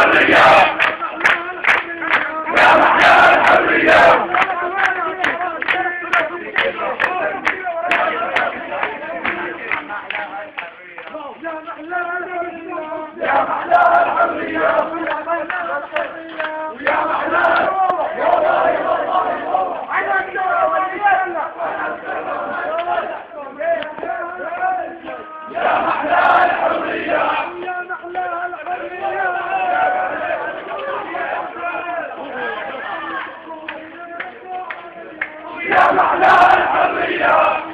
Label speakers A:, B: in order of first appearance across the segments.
A: يا معنى الحرية. يا يا معنى الحرية.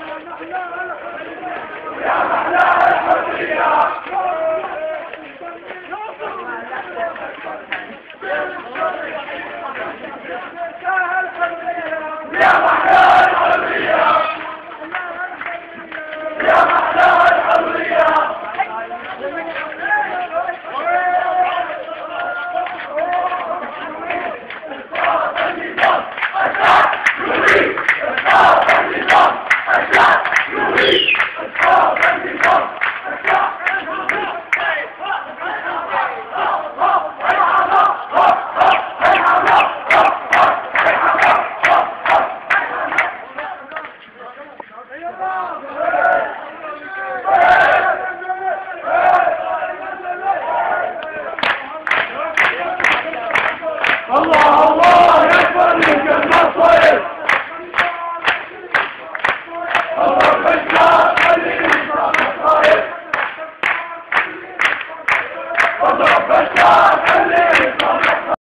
A: Allah Allah! ¡Otro pesca, gente!